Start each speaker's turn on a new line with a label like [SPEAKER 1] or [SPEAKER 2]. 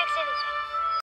[SPEAKER 1] Fix anything.